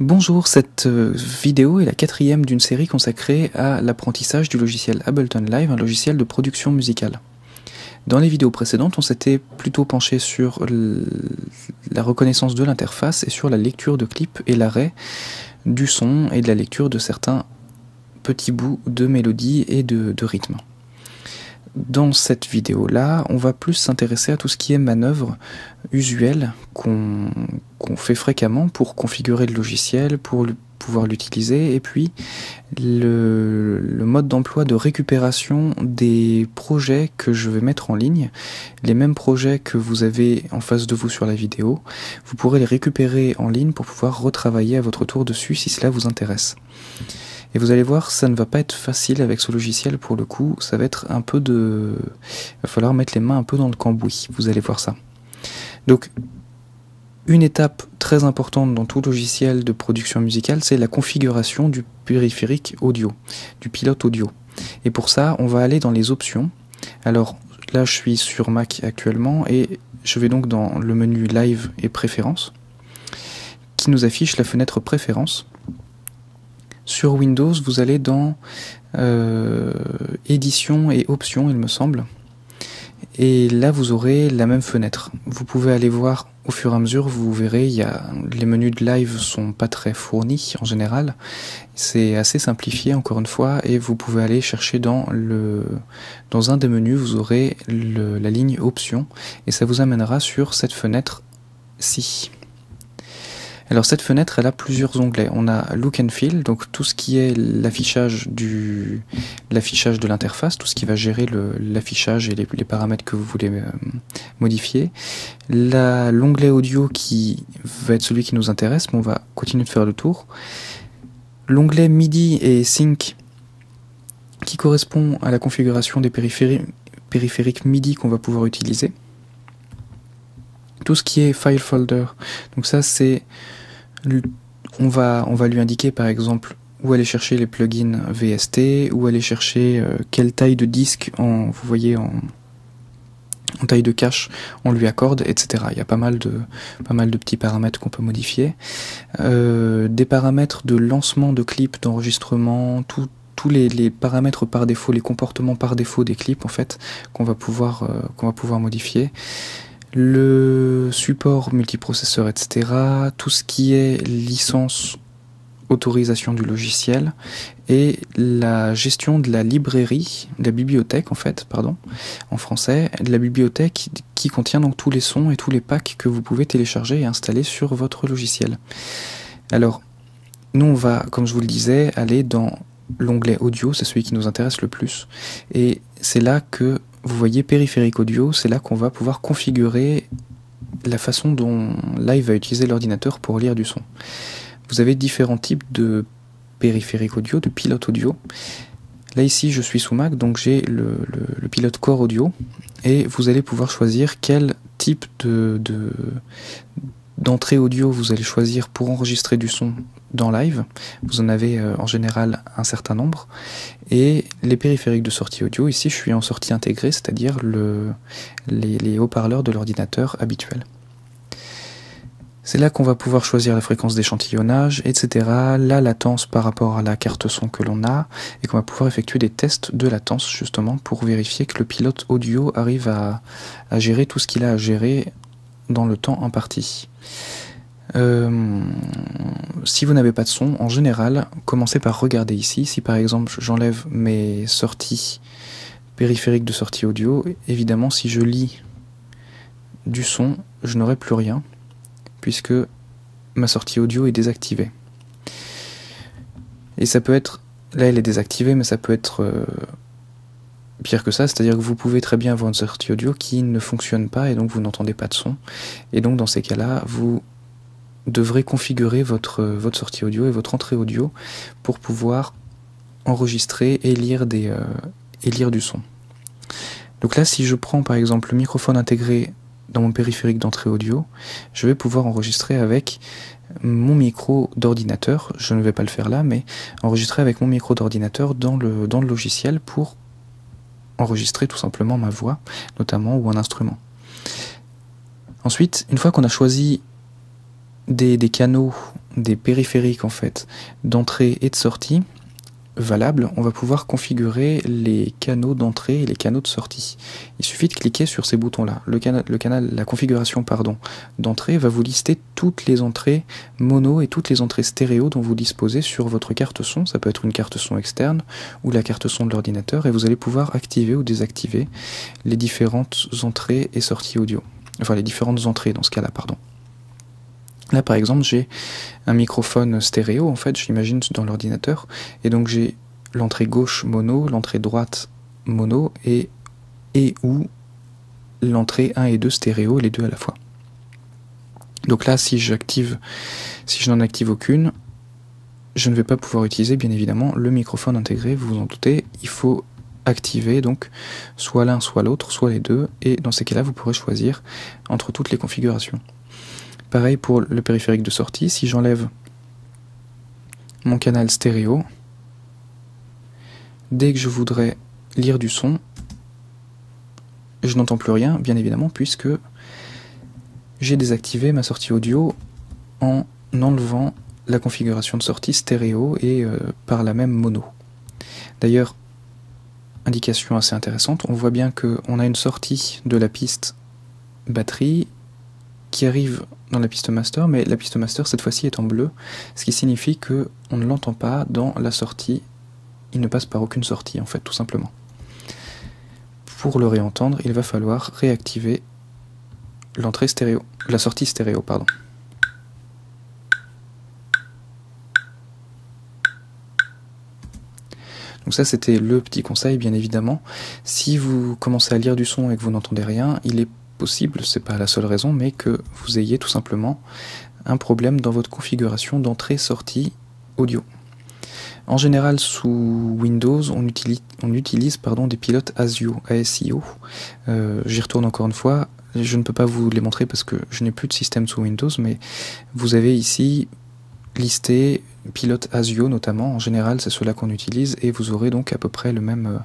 Bonjour, cette euh, vidéo est la quatrième d'une série consacrée à l'apprentissage du logiciel Ableton Live, un logiciel de production musicale. Dans les vidéos précédentes, on s'était plutôt penché sur la reconnaissance de l'interface et sur la lecture de clips et l'arrêt du son et de la lecture de certains petits bouts de mélodie et de, rythme. Dans cette vidéo-là, on va plus s'intéresser à tout ce qui est manœuvre usuelle qu'on fait fréquemment pour configurer le logiciel, pour pouvoir l'utiliser, et puis le, le mode d'emploi de récupération des projets que je vais mettre en ligne, les mêmes projets que vous avez en face de vous sur la vidéo, vous pourrez les récupérer en ligne pour pouvoir retravailler à votre tour dessus si cela vous intéresse. Et vous allez voir, ça ne va pas être facile avec ce logiciel pour le coup, ça va être un peu de... Il va falloir mettre les mains un peu dans le cambouis, vous allez voir ça. Donc, une étape très importante dans tout logiciel de production musicale, c'est la configuration du périphérique audio, du pilote audio. Et pour ça, on va aller dans les options. Alors là, je suis sur Mac actuellement et je vais donc dans le menu Live et Préférences qui nous affiche la fenêtre Préférences. Sur Windows, vous allez dans euh, Édition et Options, il me semble. Et là, vous aurez la même fenêtre. Vous pouvez aller voir au fur et à mesure, vous verrez, y a, les menus de live sont pas très fournis en général. C'est assez simplifié encore une fois et vous pouvez aller chercher dans le, dans un des menus, vous aurez la ligne options et ça vous amènera sur cette fenêtre-ci. Alors cette fenêtre, elle a plusieurs onglets. On a Look and Feel, donc tout ce qui est l'affichage de l'interface, tout ce qui va gérer l'affichage et les, paramètres que vous voulez euh, modifier. L'onglet audio qui va être celui qui nous intéresse, mais on va continuer de faire le tour. L'onglet MIDI et Sync qui correspond à la configuration des périphériques MIDI qu'on va pouvoir utiliser. Tout ce qui est file folder, donc ça c'est on va, lui indiquer par exemple où aller chercher les plugins VST, où aller chercher euh, quelle taille de disque, en, vous voyez, en, taille de cache on lui accorde, etc. Il y a pas mal de, petits paramètres qu'on peut modifier. Euh, des paramètres de lancement de clips, d'enregistrement, tous les, paramètres par défaut, les comportements par défaut des clips en fait, qu'on euh, qu'on va pouvoir modifier le support multiprocesseur, etc., tout ce qui est licence, autorisation du logiciel, et la gestion de la librairie, de la bibliothèque en fait, pardon, en français, de la bibliothèque qui contient donc tous les sons et tous les packs que vous pouvez télécharger et installer sur votre logiciel. Alors, nous on va, comme je vous le disais, aller dans l'onglet audio, c'est celui qui nous intéresse le plus, et c'est là que vous voyez périphérique audio, c'est là qu'on va pouvoir configurer la façon dont Live va utiliser l'ordinateur pour lire du son. Vous avez différents types de périphériques audio, de pilotes audio. Là ici je suis sous Mac, donc j'ai le, pilote Core Audio, et vous allez pouvoir choisir quel type de, d'entrée audio vous allez choisir pour enregistrer du son dans live. Vous en avez euh, en général un certain nombre. Et les périphériques de sortie audio, ici je suis en sortie intégrée, c'est-à-dire le, les, haut-parleurs de l'ordinateur habituel. C'est là qu'on va pouvoir choisir la fréquence d'échantillonnage, etc., la latence par rapport à la carte son que l'on a, et qu'on va pouvoir effectuer des tests de latence justement pour vérifier que le pilote audio arrive à, à gérer tout ce qu'il a à gérer dans le temps imparti. Euh, si vous n'avez pas de son, en général, commencez par regarder ici. Si par exemple j'enlève mes sorties périphériques de sortie audio, évidemment si je lis du son, je n'aurai plus rien, puisque ma sortie audio est désactivée. Et ça peut être, là elle est désactivée, mais ça peut être euh, pire que ça, c'est-à-dire que vous pouvez très bien avoir une sortie audio qui ne fonctionne pas et donc vous n'entendez pas de son. Et donc dans ces cas-là, vous devrez configurer votre, votre sortie audio et votre entrée audio pour pouvoir enregistrer et lire, des, euh, et lire du son. Donc là, si je prends par exemple le microphone intégré dans mon périphérique d'entrée audio, je vais pouvoir enregistrer avec mon micro d'ordinateur, je ne vais pas le faire là, mais enregistrer avec mon micro d'ordinateur dans le, dans le logiciel pour enregistrer tout simplement ma voix, notamment, ou un instrument. Ensuite, une fois qu'on a choisi des, canaux des périphériques en fait d'entrée et de sortie valable, on va pouvoir configurer les canaux d'entrée et les canaux de sortie. Il suffit de cliquer sur ces boutons-là. Canal, la configuration pardon d'entrée va vous lister toutes les entrées mono et toutes les entrées stéréo dont vous disposez sur votre carte son. Ça peut être une carte son externe ou la carte son de l'ordinateur et vous allez pouvoir activer ou désactiver les différentes entrées et sorties audio. Enfin, les différentes entrées dans ce cas-là, pardon. Là, par exemple, j'ai un microphone stéréo, en fait, j'imagine, dans l'ordinateur. Et donc, j'ai l'entrée gauche mono, l'entrée droite mono et, ou l'entrée 1 et 2 stéréo, les deux à la fois. Donc là, si si je n'en active aucune, je ne vais pas pouvoir utiliser, bien évidemment, le microphone intégré, vous vous en doutez. Il faut activer donc soit l'un, soit l'autre, soit les deux. Et dans ces cas-là, vous pourrez choisir entre toutes les configurations. Pareil pour le périphérique de sortie, si j'enlève mon canal stéréo, dès que je voudrais lire du son, je n'entends plus rien, bien évidemment, puisque j'ai désactivé ma sortie audio en enlevant la configuration de sortie stéréo et euh, par la même mono. D'ailleurs, indication assez intéressante, on voit bien qu'on a une sortie de la piste batterie qui arrive dans la piste master, mais la piste master cette fois-ci est en bleu, ce qui signifie que on ne l'entend pas dans la sortie. Il ne passe par aucune sortie en fait, tout simplement. Pour le réentendre, il va falloir réactiver l'entrée stéréo, la sortie stéréo, pardon. Donc ça c'était le petit conseil bien évidemment. Si vous commencez à lire du son et que vous n'entendez rien, il est c'est pas la seule raison, mais que vous ayez tout simplement un problème dans votre configuration d'entrée-sortie audio. En général, sous Windows, on utilise, on utilise pardon, des pilotes ASIO. ASIO. Euh, j'y retourne encore une fois. Je ne peux pas vous les montrer parce que je n'ai plus de système sous Windows, mais vous avez ici listé pilote ASIO notamment. En général, c'est cela qu'on utilise et vous aurez donc à peu près euh,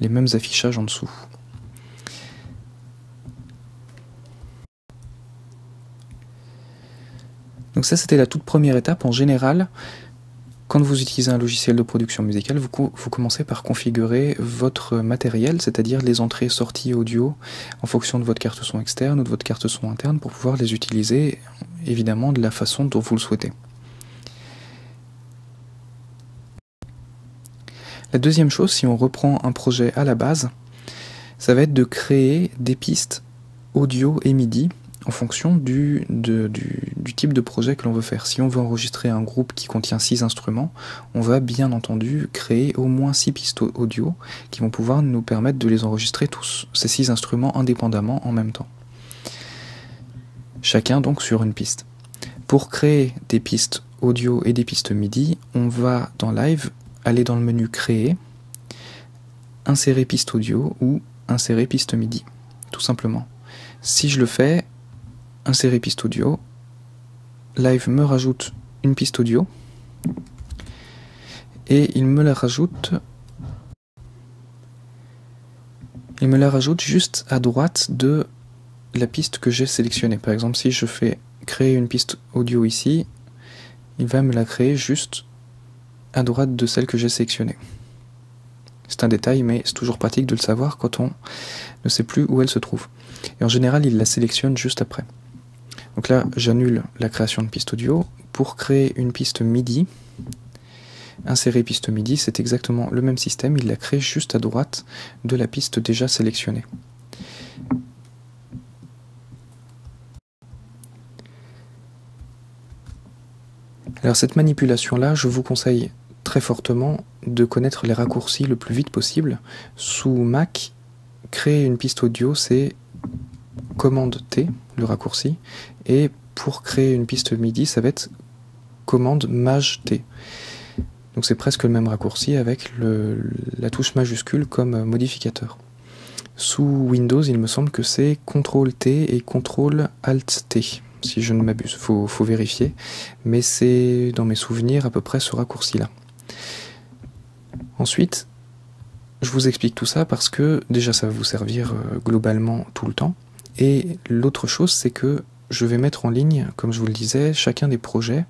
les mêmes affichages en dessous. Donc ça, c'était la toute première étape. En général, quand vous utilisez un logiciel de production musicale, vous, commencez par configurer votre matériel, c'est-à-dire les entrées sorties audio en fonction de votre carte son externe ou de votre carte son interne pour pouvoir les utiliser évidemment de la façon dont vous le souhaitez. La deuxième chose, si on reprend un projet à la base, ça va être de créer des pistes audio et MIDI en fonction du, du, type de projet que l'on veut faire. Si on veut enregistrer un groupe qui contient six instruments, on va bien entendu créer au moins six pistes audio qui vont pouvoir nous permettre de les enregistrer tous, ces six instruments indépendamment en même temps. Chacun donc sur une piste. Pour créer des pistes audio et des pistes MIDI, on va dans Live aller dans le menu Créer, insérer piste audio ou insérer piste MIDI, tout simplement. Si je le fais, insérer piste audio. Live me rajoute une piste audio. Et il me la rajoute. Il me la rajoute juste à droite de la piste que j'ai sélectionnée. Par exemple, si je fais créer une piste audio ici, il va me la créer juste à droite de celle que j'ai sélectionnée. C'est un détail, mais c'est toujours pratique de le savoir quand on ne sait plus où elle se trouve. Et en général, il la sélectionne juste après. Donc là, j'annule la création de piste audio. Pour créer une piste MIDI, insérer piste MIDI, c'est exactement le même système, il la crée juste à droite de la piste déjà sélectionnée. Alors cette manipulation-là, je vous conseille très fortement de connaître les raccourcis le plus vite possible. Sous Mac, créer une piste audio, c'est commande T, le raccourci, et pour créer une piste MIDI, ça va être commande maj T. Donc c'est presque le même raccourci avec la touche majuscule comme modificateur. Sous Windows, il me semble que c'est CTRL T et CTRL ALT T, si je ne m'abuse. Faut, faut vérifier, mais c'est dans mes souvenirs à peu près ce raccourci-là. Ensuite, je vous explique tout ça parce que déjà ça va vous servir euh, globalement tout le temps. Et l'autre chose, c'est que je vais mettre en ligne, comme je vous le disais, chacun des projets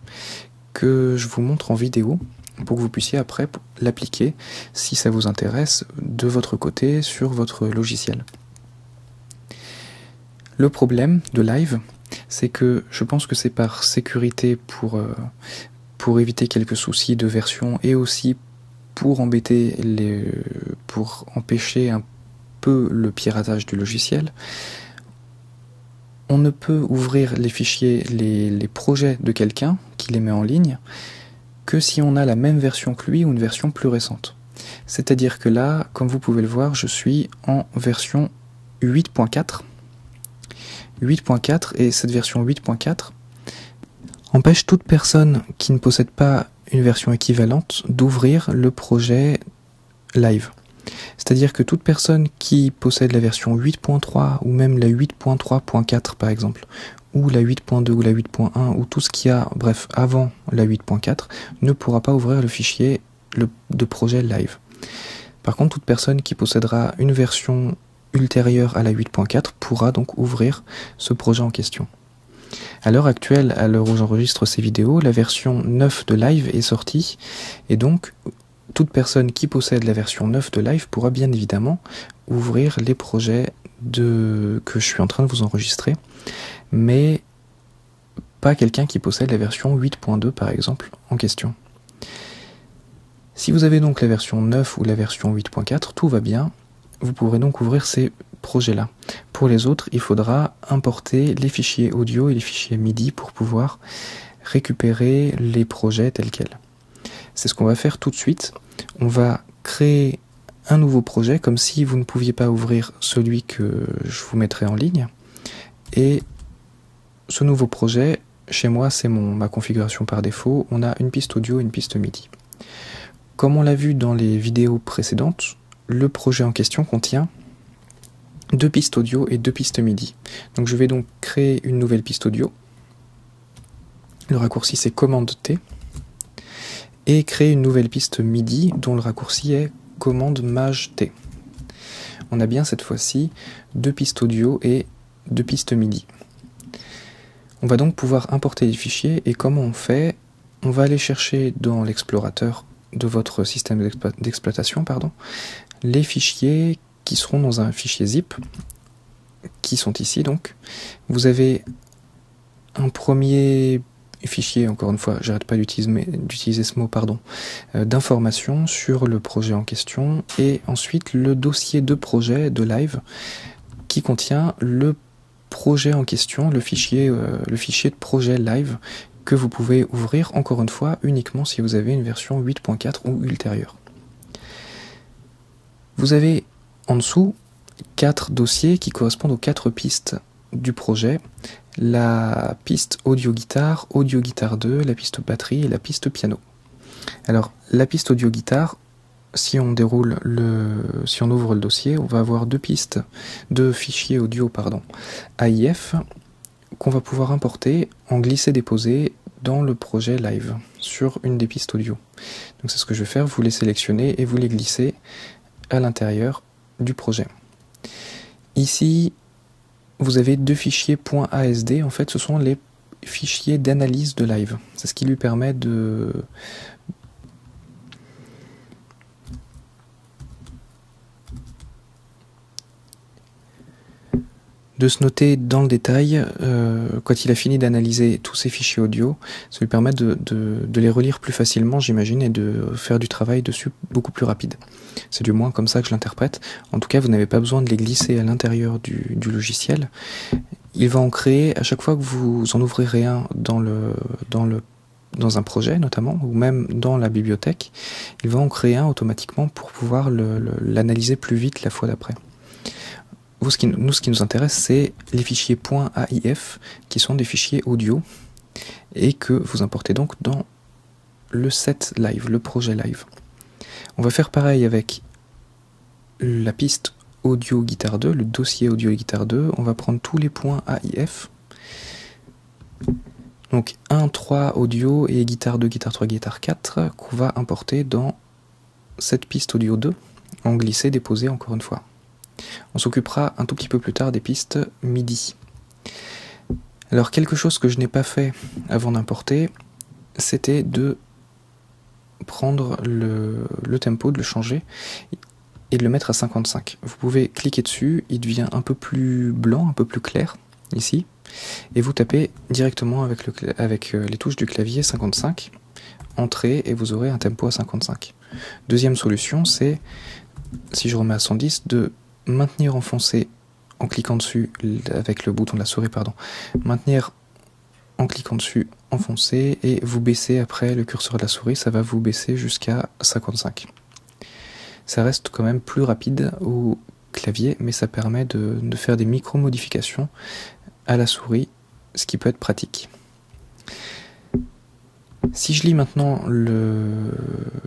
que je vous montre en vidéo pour que vous puissiez après l'appliquer si ça vous intéresse de votre côté sur votre logiciel. Le problème de live, c'est que je pense que c'est par sécurité pour, euh, éviter quelques soucis de version et aussi pour embêter les, pour empêcher un peu le piratage du logiciel. On ne peut ouvrir les fichiers, les, projets de quelqu'un qui les met en ligne que si on a la même version que lui ou une version plus récente. C'est-à-dire que là, comme vous pouvez le voir, je suis en version 8.4. 8.4 et cette version 8.4 empêche toute personne qui ne possède pas une version équivalente d'ouvrir le projet live. C'est-à-dire que toute personne qui possède la version 8.3 ou même la 8.3.4 par exemple, ou la 8.2 ou la 8.1 ou tout ce qu'il y a, bref, avant la 8.4, ne pourra pas ouvrir le fichier de projet live. Par contre, toute personne qui possédera une version ultérieure à la 8.4 pourra donc ouvrir ce projet en question. À l'heure actuelle, à l'heure où j'enregistre ces vidéos, la version 9 de Live est sortie, et donc toute personne qui possède la version 9 de Live pourra bien évidemment ouvrir les projets de... que je suis en train de vous enregistrer mais pas quelqu'un qui possède la version 8.2 par exemple en question. Si vous avez donc la version 9 ou la version 8.4, tout va bien, vous pourrez donc ouvrir ces projets-là. Pour les autres, il faudra importer les fichiers audio et les fichiers MIDI pour pouvoir récupérer les projets tels quels. C'est ce qu'on va faire tout de suite. On va créer un nouveau projet comme si vous ne pouviez pas ouvrir celui que je vous mettrai en ligne. Et ce nouveau projet, chez moi, c'est ma configuration par défaut. On a une piste audio et une piste MIDI. Comme on l'a vu dans les vidéos précédentes, le projet en question contient deux pistes audio et deux pistes MIDI. Donc je vais donc créer une nouvelle piste audio. Le raccourci c'est commande T. Et créer une nouvelle piste MIDI dont le raccourci est commande maj. On a bien cette fois-ci deux pistes audio et deux pistes MIDI. On va donc pouvoir importer les fichiers et comment on fait? On va aller chercher dans l'explorateur de votre système d'exploitation les fichiers qui seront dans un fichier zip qui sont ici donc. Vous avez un premier fichier, encore une fois, j'arrête pas d'utiliser ce mot, pardon, euh, d'informations sur le projet en question, et ensuite le dossier de projet de live qui contient le projet en question, le fichier, euh, le fichier de projet live que vous pouvez ouvrir encore une fois uniquement si vous avez une version 8.4 ou ultérieure. Vous avez en dessous quatre dossiers qui correspondent aux quatre pistes du projet. La piste audio guitare, audio guitare 2, la piste batterie et la piste piano. Alors la piste audio guitare, si on déroule le, si on ouvre le dossier, on va avoir deux pistes, deux fichiers audio, pardon, AIF qu'on va pouvoir importer en glisser-déposer dans le projet live sur une des pistes audio. Donc c'est ce que je vais faire, vous les sélectionnez et vous les glissez à l'intérieur du projet. Ici, vous avez deux fichiers .asd, en fait ce sont les fichiers d'analyse de live. C'est ce qui lui permet de, de se noter dans le détail, euh, quand il a fini d'analyser tous ces fichiers audio, ça lui permet de, les relire plus facilement, j'imagine, et de faire du travail dessus beaucoup plus rapide. C'est du moins comme ça que je l'interprète. En tout cas, vous n'avez pas besoin de les glisser à l'intérieur du, logiciel. Il va en créer à chaque fois que vous en ouvrirez un dans un projet notamment, ou même dans la bibliothèque, il va en créer un automatiquement pour pouvoir l'analyser plus vite la fois d'après nous, ce qui nous intéresse, c'est les fichiers .aif, qui sont des fichiers audio, et que vous importez donc dans le set live, le projet live. On va faire pareil avec la piste audio guitare 2, le dossier audio guitare 2. On va prendre tous les points AIF. Donc 1, 3 audio et guitare 2, guitare 3, guitare 4 qu'on va importer dans cette piste audio 2 en glisser, déposer encore une fois. On s'occupera un tout petit peu plus tard des pistes MIDI. Alors quelque chose que je n'ai pas fait avant d'importer, c'était de prendre le, tempo, de le changer et de le mettre à 55. Vous pouvez cliquer dessus, il devient un peu plus blanc, un peu plus clair ici, et vous tapez directement avec, avec euh, les touches du clavier 55, entrée, et vous aurez un tempo à 55. Deuxième solution, c'est, si je remets à 110, de maintenir enfoncé en cliquant dessus avec le bouton de la souris, pardon, maintenir en cliquant dessus, enfoncer et vous baissez après le curseur de la souris, ça va vous baisser jusqu'à 55. Ça reste quand même plus rapide au clavier, mais ça permet de, faire des micro-modifications à la souris, ce qui peut être pratique. Si je lis maintenant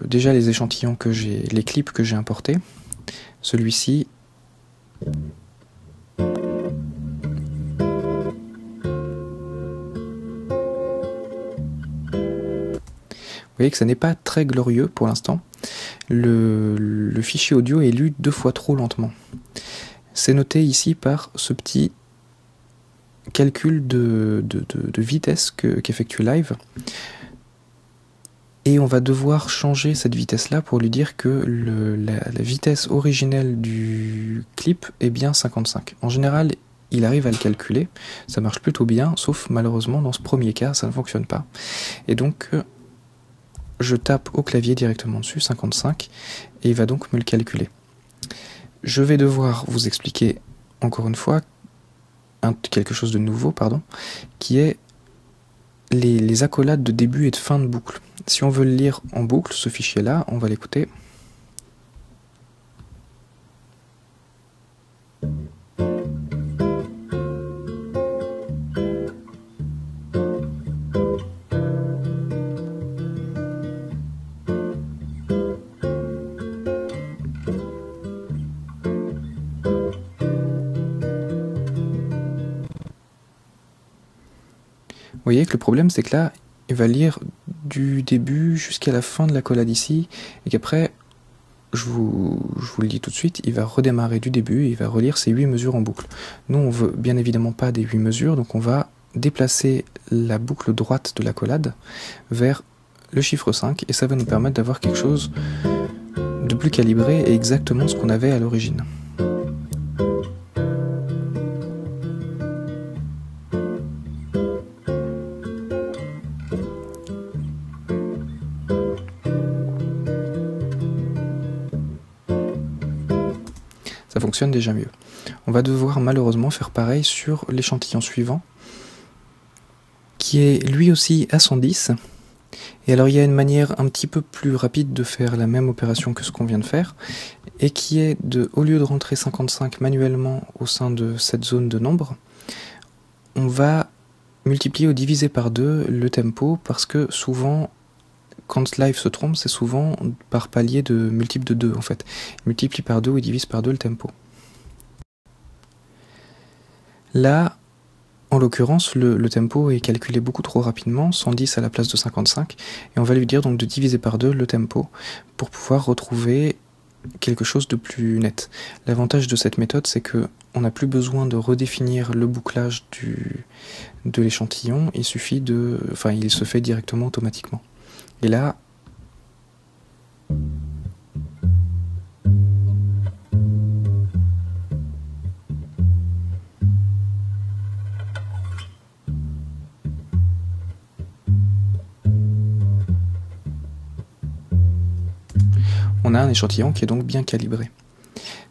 déjà les échantillons que j'ai, les clips que j'ai importés, celui-ci Vous voyez que ça n'est pas très glorieux pour l'instant. Le, fichier audio est lu deux fois trop lentement. C'est noté ici par ce petit calcul de, vitesse qu'effectue Live. Et on va devoir changer cette vitesse-là pour lui dire que la, vitesse originelle du clip est bien 55. En général, il arrive à le calculer, ça marche plutôt bien, sauf malheureusement dans ce premier cas, ça ne fonctionne pas. Et donc, je tape au clavier directement dessus, 55, et il va donc me le calculer. Je vais devoir vous expliquer encore une fois quelque chose de nouveau, pardon, qui est les, accolades de début et de fin de boucle. Si on veut le lire en boucle, ce fichier-là, on va l'écouter. Vous voyez que le problème c'est que là, il va lire du début jusqu'à la fin de la collade ici, et qu'après, je vous, le dis tout de suite, il va redémarrer du début et il va relire ces 8 mesures en boucle. Nous, on veut bien évidemment pas des 8 mesures, donc on va déplacer la boucle droite de la collade vers le chiffre 5, et ça va nous permettre d'avoir quelque chose de plus calibré et exactement ce qu'on avait à l'origine. Déjà mieux. On va devoir malheureusement faire pareil sur l'échantillon suivant, qui est lui aussi à 110. Et alors il y a une manière un petit peu plus rapide de faire la même opération que ce qu'on vient de faire, et qui est de, au lieu de rentrer 55 manuellement au sein de cette zone de nombre, on va multiplier ou diviser par deux le tempo, parce que souvent quand live se trompe, c'est souvent par palier de multiple de 2 en fait. Il multiplie par 2 ou divise par 2 le tempo. Là, en l'occurrence, le, tempo est calculé beaucoup trop rapidement, 110 à la place de 55, et on va lui dire donc de diviser par 2 le tempo pour pouvoir retrouver quelque chose de plus net. L'avantage de cette méthode, c'est que on n'a plus besoin de redéfinir le bouclage du, de l'échantillon, il suffit de, enfin, il se fait directement automatiquement. Et là, on a un échantillon qui est donc bien calibré.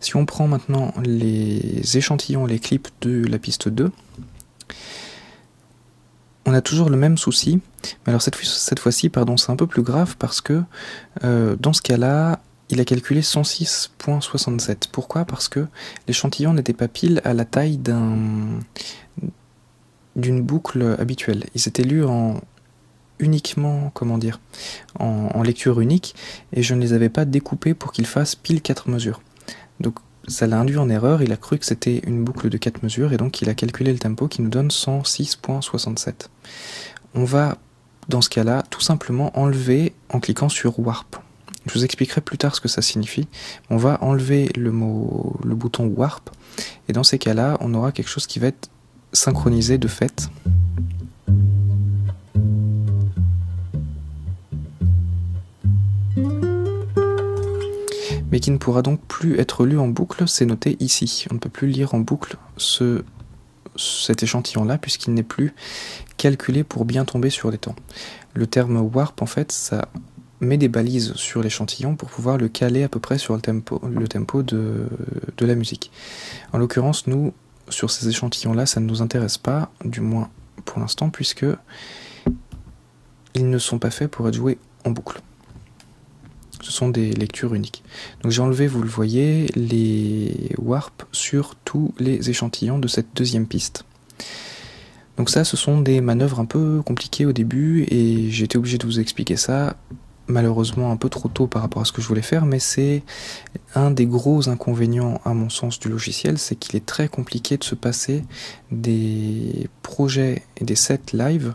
Si on prend maintenant les échantillons, les clips de la piste 2, on a toujours le même souci, mais alors cette, cette fois-ci, pardon, c'est un peu plus grave parce que euh, dans ce cas-là, il a calculé 106.67. Pourquoi? Parce que l'échantillon n'était pas pile à la taille d'un d'une boucle habituelle. Ils étaient lus en uniquement, comment dire, en, lecture unique, et je ne les avais pas découpés pour qu'ils fassent pile 4 mesures. Donc ça l'a induit en erreur, il a cru que c'était une boucle de 4 mesures et donc il a calculé le tempo qui nous donne 106.67. On va, dans ce cas-là, tout simplement enlever en cliquant sur Warp. Je vous expliquerai plus tard ce que ça signifie. On va enlever le mot, le bouton Warp et dans ces cas-là, on aura quelque chose qui va être synchronisé de fait. Mais qui ne pourra donc plus être lu en boucle, c'est noté ici. On ne peut plus lire en boucle ce, cet échantillon-là puisqu'il n'est plus calculé pour bien tomber sur les temps. Le terme warp, en fait, ça met des balises sur l'échantillon pour pouvoir le caler à peu près sur le tempo, de, de la musique. En l'occurrence, nous, sur ces échantillons-là, ça ne nous intéresse pas, du moins pour l'instant, puisque ils ne sont pas faits pour être joués en boucle. Ce sont des lectures uniques. Donc j'ai enlevé, vous le voyez, les warps sur tous les échantillons de cette deuxième piste. Donc ça, ce sont des manœuvres un peu compliquées au début et j'ai été obligé de vous expliquer ça malheureusement un peu trop tôt par rapport à ce que je voulais faire, mais c'est un des gros inconvénients à mon sens du logiciel, c'est qu'il est très compliqué de se passer des projets et des sets live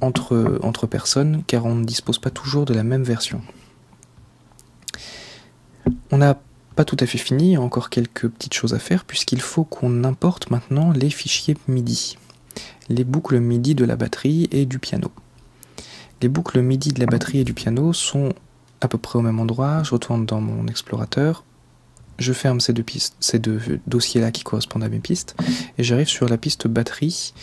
entre, entre personnes, car on ne dispose pas toujours de la même version. On n'a pas tout à fait fini, encore quelques petites choses à faire, puisqu'il faut qu'on importe maintenant les fichiers MIDI, les boucles MIDI de la batterie et du piano. Les boucles MIDI de la batterie et du piano sont à peu près au même endroit. Je retourne dans mon explorateur. Je ferme ces deux, pistes, ces deux dossiers-là qui correspondent à mes pistes. Et j'arrive sur la piste batterie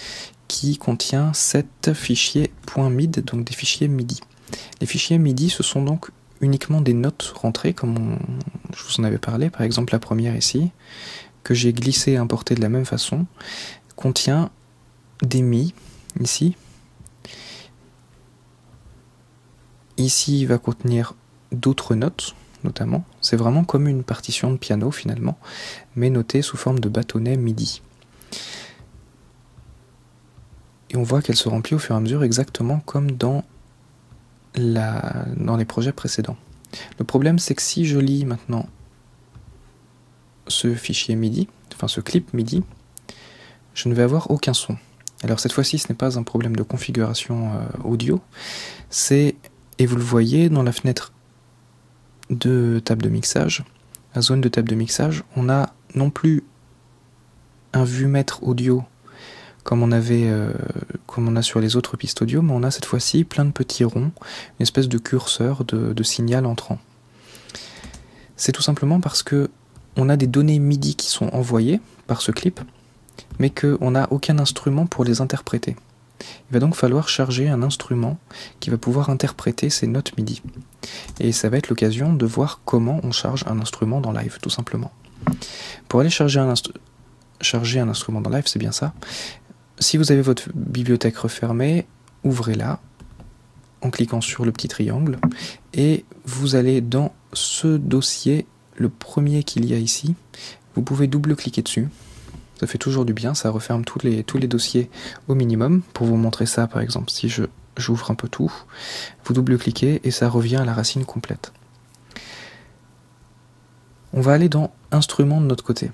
qui contient 7 fichiers .mid, donc des fichiers MIDI. Les fichiers MIDI, ce sont donc uniquement des notes rentrées, comme je vous en avais parlé, par exemple la première ici, que j'ai glissé et importé de la même façon, contient des Mi, ici, Ici, il va contenir d'autres notes, notamment. C'est vraiment comme une partition de piano finalement, mais notée sous forme de bâtonnet MIDI. Et on voit qu'elle se remplit au fur et à mesure exactement comme dans, les projets précédents. Le problème, c'est que si je lis maintenant ce fichier MIDI, enfin ce clip MIDI, je ne vais avoir aucun son. Alors cette fois-ci, ce n'est pas un problème de configuration euh, audio, c'est et vous le voyez dans la fenêtre de table de mixage, la zone de table de mixage, on a non plus un vue-mètre audio comme on avait euh, comme on a sur les autres pistes audio, mais on a cette fois-ci plein de petits ronds, une espèce de curseur de, signal entrant. C'est tout simplement parce que on a des données MIDI qui sont envoyées par ce clip, mais qu'on n'a aucun instrument pour les interpréter. Il va donc falloir charger un instrument qui va pouvoir interpréter ces notes MIDI. Et ça va être l'occasion de voir comment on charge un instrument dans live, tout simplement. Pour aller charger un, charger un instrument dans live, c'est bien ça. Si vous avez votre bibliothèque refermée, ouvrez-la en cliquant sur le petit triangle et vous allez dans ce dossier, le premier qu'il y a ici, vous pouvez double-cliquer dessus ça fait toujours du bien, ça referme tous les, dossiers au minimum. Pour vous montrer ça, par exemple, si j'ouvre un peu tout, vous double-cliquez et ça revient à la racine complète. On va aller dans Instruments de notre côté.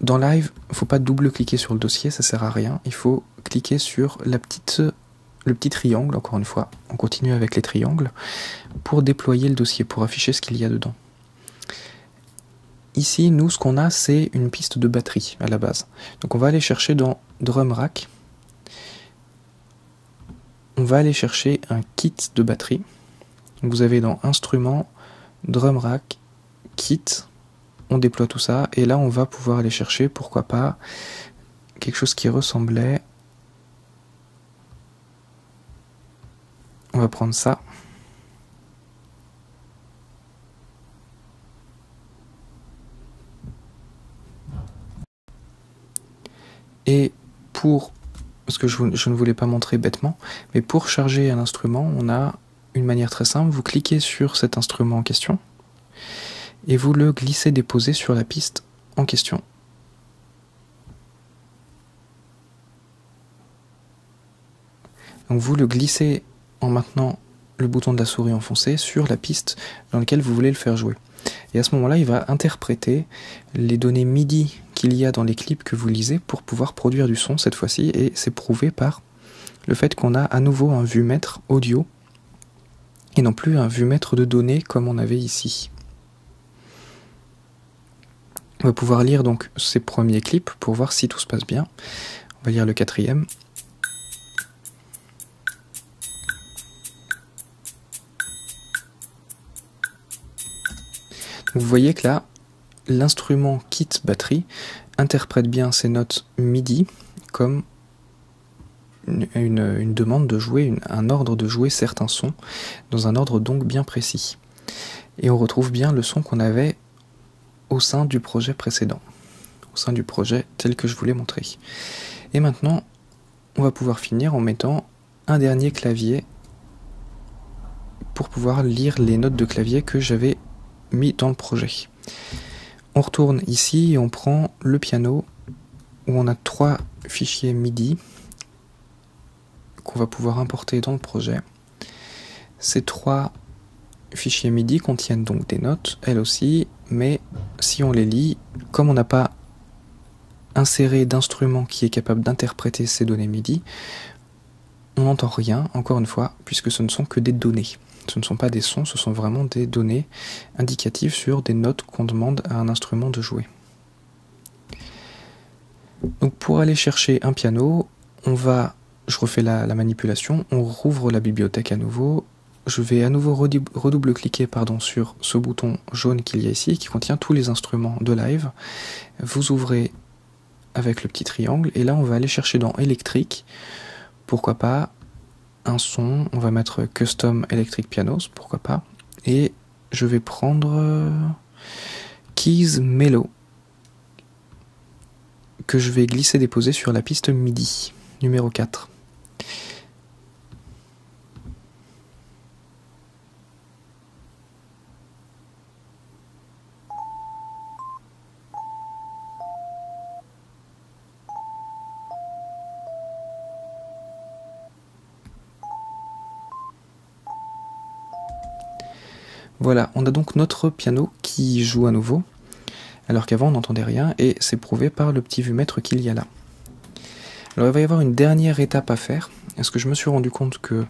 Dans Live, il ne faut pas double-cliquer sur le dossier, ça sert à rien. Il faut cliquer sur le petit triangle, encore une fois. On continue avec les triangles, pour déployer le dossier, pour afficher ce qu'il y a dedans. Ici, nous, ce qu'on a, c'est une piste de batterie à la base. Donc on va aller chercher dans Drum Rack. On va aller chercher un kit de batterie. vous avez dans Instruments, Drum Rack, Kit. On déploie tout ça. Et là, on va pouvoir aller chercher, pourquoi pas, quelque chose qui ressemblait. On va prendre ça. Et pour, parce que je, ne voulais pas montrer bêtement, mais pour charger un instrument, on a une manière très simple. Vous cliquez sur cet instrument en question et vous le glissez déposez sur la piste en question. Donc vous le glissez en maintenant le bouton de la souris enfoncé sur la piste dans laquelle vous voulez le faire jouer. Et à ce moment-là, il va interpréter les données MIDI qu'il y a dans les clips que vous lisez pour pouvoir produire du son cette fois-ci. Et c'est prouvé par le fait qu'on a à nouveau un vue-mètre audio et non plus un vue-mètre de données comme on avait ici. On va pouvoir lire donc ces premiers clips pour voir si tout se passe bien. On va lire le quatrième. Vous voyez que là, l'instrument kit batterie interprète bien ces notes MIDI comme une, demande de jouer, un ordre de jouer certains sons, dans un ordre donc bien précis. Et on retrouve bien le son qu'on avait au sein du projet précédent, au sein du projet tel que je vous l'ai montré. Et maintenant, on va pouvoir finir en mettant un dernier clavier pour pouvoir lire les notes de clavier que j'avais mis dans le projet. On retourne ici et on prend le piano où on a trois fichiers MIDI qu'on va pouvoir importer dans le projet. Ces trois fichiers MIDI contiennent donc des notes, elles aussi, mais si on les lit, comme on n'a pas inséré d'instrument qui est capable d'interpréter ces données MIDI, on n'entend rien, encore une fois, puisque ce ne sont que des données. Ce ne sont pas des sons, ce sont vraiment des données indicatives sur des notes qu'on demande à un instrument de jouer. Donc pour aller chercher un piano, on va, je refais la, manipulation, on rouvre la bibliothèque à nouveau, je vais à nouveau redouble-cliquer pardon, sur ce bouton jaune qu'il y a ici, qui contient tous les instruments de live. Vous ouvrez avec le petit triangle, et là on va aller chercher dans électrique, pourquoi pas, un son, on va mettre Custom Electric Pianos, pourquoi pas, et je vais prendre euh, Keys Mellow, que je vais glisser déposer sur la piste MIDI, numéro 4. Voilà, on a donc notre piano qui joue à nouveau, alors qu'avant on n'entendait rien, et c'est prouvé par le petit vumètre qu'il y a là. Alors il va y avoir une dernière étape à faire. Est-ce que je me suis rendu compte que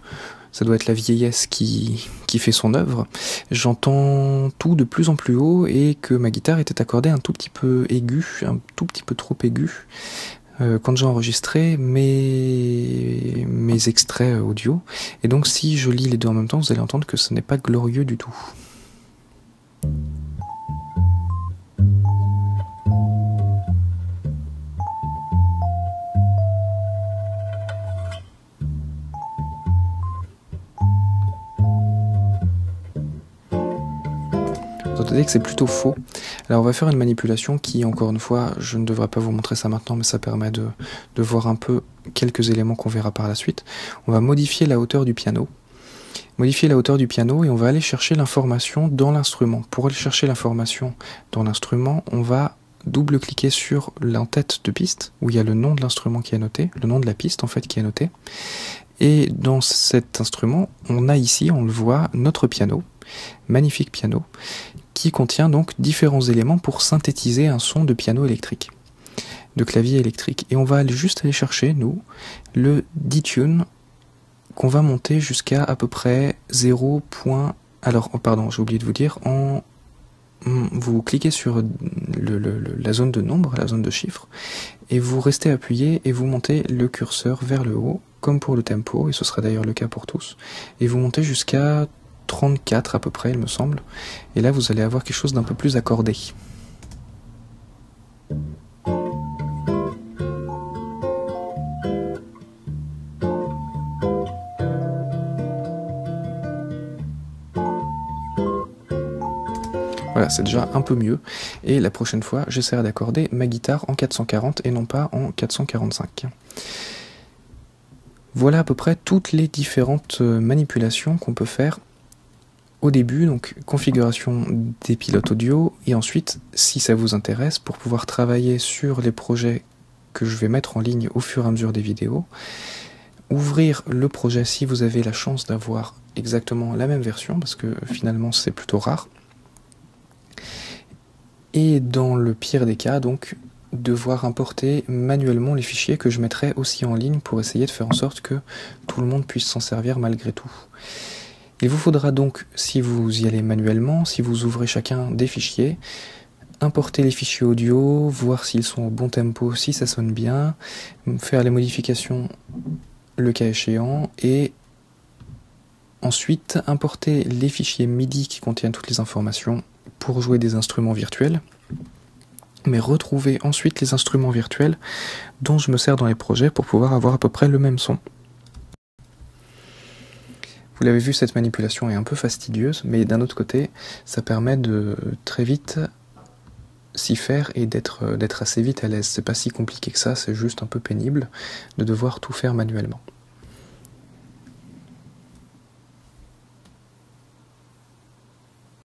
ça doit être la vieillesse qui, qui fait son œuvre? J'entends tout de plus en plus haut et que ma guitare était accordée un tout petit peu aigu, un tout petit peu trop aigu. Euh, quand j'ai enregistré mes, mes extraits audio. Et donc si je lis les deux en même temps, vous allez entendre que ce n'est pas glorieux du tout. Que c'est plutôt faux. Alors on va faire une manipulation qui, encore une fois, je ne devrais pas vous montrer ça maintenant, mais ça permet de, voir un peu quelques éléments qu'on verra par la suite. On va modifier la hauteur du piano. Modifier la hauteur du piano et on va aller chercher l'information dans l'instrument. Pour aller chercher l'information dans l'instrument, on va double-cliquer sur l'entête de piste, où il y a le nom de l'instrument qui est noté, le nom de la piste en fait qui est noté. Et dans cet instrument, on a ici, on le voit, notre piano, magnifique piano, qui contient donc différents éléments pour synthétiser un son de piano électrique, de clavier électrique. Et on va juste aller chercher, nous, le D-Tune qu'on va monter jusqu'à à peu près 0. Alors, oh, pardon, j'ai oublié de vous dire, en vous cliquez sur la zone de nombre, la zone de chiffres, et vous restez appuyé et vous montez le curseur vers le haut, comme pour le tempo, et ce sera d'ailleurs le cas pour tous, et vous montez jusqu'à 34 à peu près, il me semble. Et là, vous allez avoir quelque chose d'un peu plus accordé. Voilà, c'est déjà un peu mieux. Et la prochaine fois, j'essaierai d'accorder ma guitare en 440 et non pas en 445. Voilà à peu près toutes les différentes euh, manipulations qu'on peut faire au début, donc configuration des pilotes audio, et ensuite, si ça vous intéresse, pour pouvoir travailler sur les projets que je vais mettre en ligne au fur et à mesure des vidéos, ouvrir le projet si vous avez la chance d'avoir exactement la même version, parce que finalement c'est plutôt rare. Et dans le pire des cas, donc, devoir importer manuellement les fichiers que je mettrai aussi en ligne pour essayer de faire en sorte que tout le monde puisse s'en servir malgré tout. Il vous faudra donc, si vous y allez manuellement, si vous ouvrez chacun des fichiers, importer les fichiers audio, voir s'ils sont au bon tempo, si ça sonne bien, faire les modifications le cas échéant, et ensuite importer les fichiers MIDI qui contiennent toutes les informations pour jouer des instruments virtuels, mais retrouver ensuite les instruments virtuels dont je me sers dans les projets pour pouvoir avoir à peu près le même son. Vous l'avez vu, cette manipulation est un peu fastidieuse, mais d'un autre côté, ça permet de très vite s'y faire et d'être assez vite à l'aise. C'est pas si compliqué que ça, c'est juste un peu pénible de devoir tout faire manuellement.